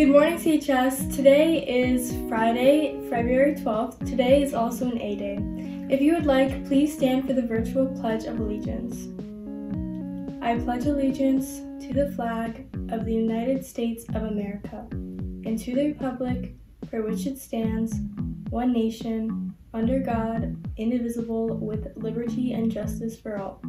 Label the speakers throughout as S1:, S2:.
S1: Good morning, CHS. Today is Friday, February 12th. Today is also an A Day. If you would like, please stand for the virtual Pledge of Allegiance. I pledge allegiance to the flag of the United States of America and to the Republic for which it stands, one nation, under God, indivisible, with liberty and justice for all.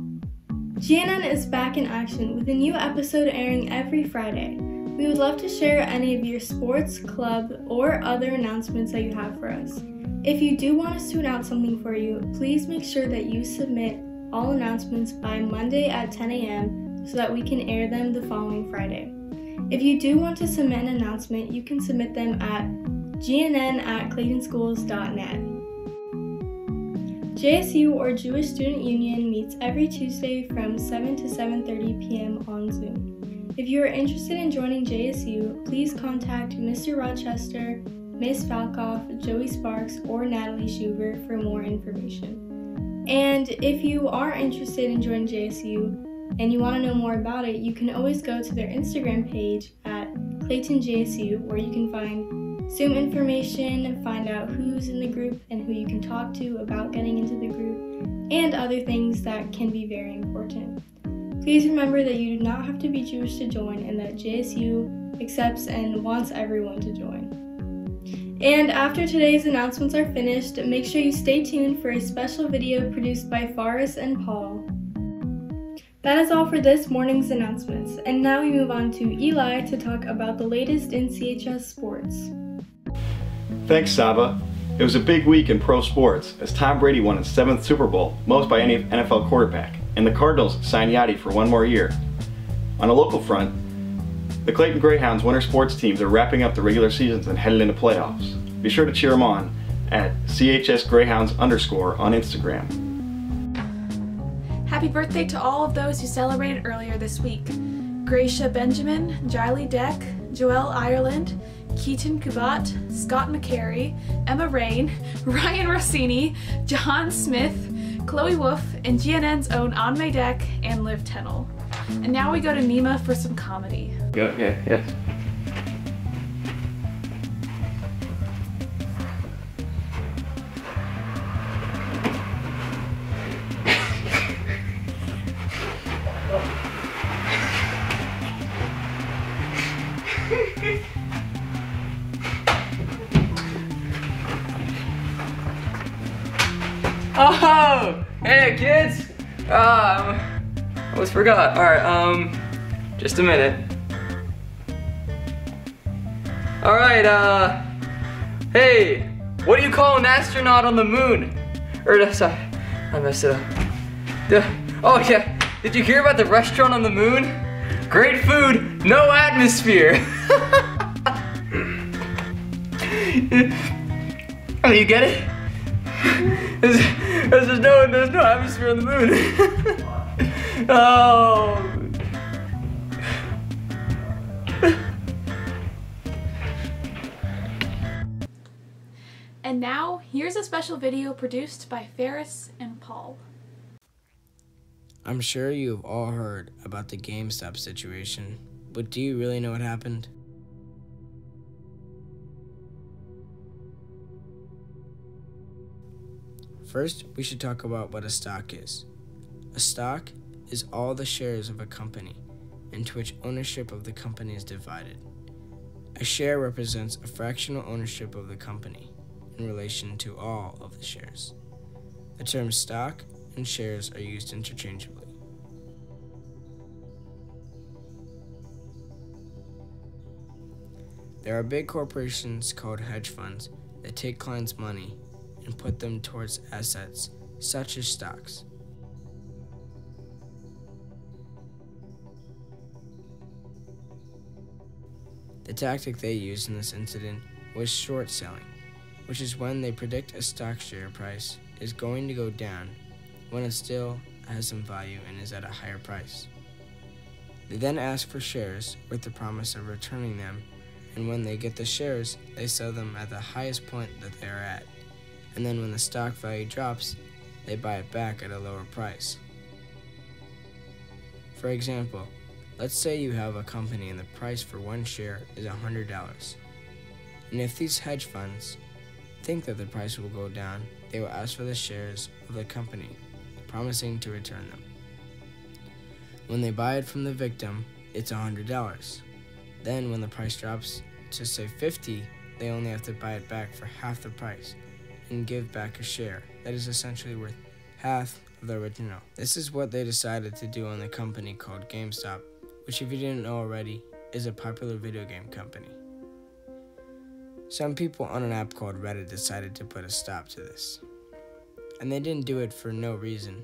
S1: GNN is back in action with a new episode airing every Friday. We would love to share any of your sports, club, or other announcements that you have for us. If you do want us to announce something for you, please make sure that you submit all announcements by Monday at 10 a.m. so that we can air them the following Friday. If you do want to submit an announcement, you can submit them at gnn at claytonschools.net. JSU or Jewish Student Union meets every Tuesday from 7 to 7:30 p.m. on Zoom. If you are interested in joining JSU, please contact Mr. Rochester, Ms. Falkoff, Joey Sparks, or Natalie Schuver for more information. And if you are interested in joining JSU and you want to know more about it, you can always go to their Instagram page at Clayton JSU where you can find Zoom information, find out who's in the group and who you can talk to about getting into the group, and other things that can be very important. Please remember that you do not have to be Jewish to join and that JSU accepts and wants everyone to join. And after today's announcements are finished, make sure you stay tuned for a special video produced by Faris and Paul. That is all for this morning's announcements, and now we move on to Eli to talk about the latest in CHS sports.
S2: Thanks, Saba. It was a big week in pro sports as Tom Brady won his seventh Super Bowl, most by any NFL quarterback, and the Cardinals sign Yadi for one more year. On a local front, the Clayton Greyhounds winter sports teams are wrapping up the regular seasons and headed into playoffs. Be sure to cheer them on at CHS Greyhounds underscore on Instagram.
S3: Happy birthday to all of those who celebrated earlier this week. Gracia Benjamin, Jiley Deck, Joelle Ireland, Keaton Kubat, Scott McCary, Emma Rain, Ryan Rossini, John Smith, Chloe Wolf, and GNN's own Anme Deck and Liv Tennell. And now we go to Nima for some comedy.
S4: Okay, yes. Oh, hey kids. Um, almost forgot. All right, um, just a minute. All right, uh, hey, what do you call an astronaut on the moon? Or, uh, sorry, I messed it up. Oh yeah, did you hear about the restaurant on the moon? Great food, no atmosphere. oh, you get it? There's, there's no there's no atmosphere on the moon. oh.
S3: And now, here's a special video produced by Ferris and Paul.
S5: I'm sure you've all heard about the GameStop situation, but do you really know what happened? First, we should talk about what a stock is. A stock is all the shares of a company into which ownership of the company is divided. A share represents a fractional ownership of the company in relation to all of the shares. The terms stock and shares are used interchangeably. There are big corporations called hedge funds that take clients' money and put them towards assets such as stocks. The tactic they used in this incident was short selling, which is when they predict a stock share price is going to go down when it still has some value and is at a higher price. They then ask for shares with the promise of returning them, and when they get the shares, they sell them at the highest point that they are at and then when the stock value drops, they buy it back at a lower price. For example, Let's say you have a company and the price for one share is $100. And if these hedge funds think that the price will go down, they will ask for the shares of the company, promising to return them. When they buy it from the victim, it's $100. Then when the price drops to say 50, they only have to buy it back for half the price and give back a share that is essentially worth half of the original. This is what they decided to do on the company called GameStop, which if you didn't know already, is a popular video game company. Some people on an app called Reddit decided to put a stop to this. And they didn't do it for no reason.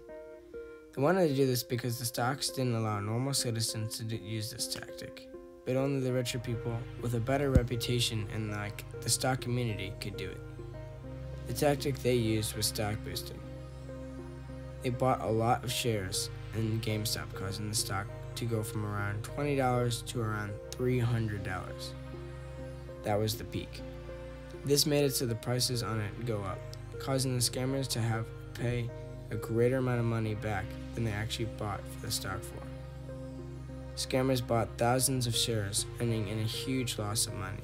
S5: They wanted to do this because the stocks didn't allow normal citizens to use this tactic, but only the richer people with a better reputation and like the stock community could do it. The tactic they used was stock boosting. They bought a lot of shares in GameStop, causing the stock to go from around $20 to around $300. That was the peak. This made it so the prices on it go up, causing the scammers to have to pay a greater amount of money back than they actually bought for the stock for. Scammers bought thousands of shares, ending in a huge loss of money.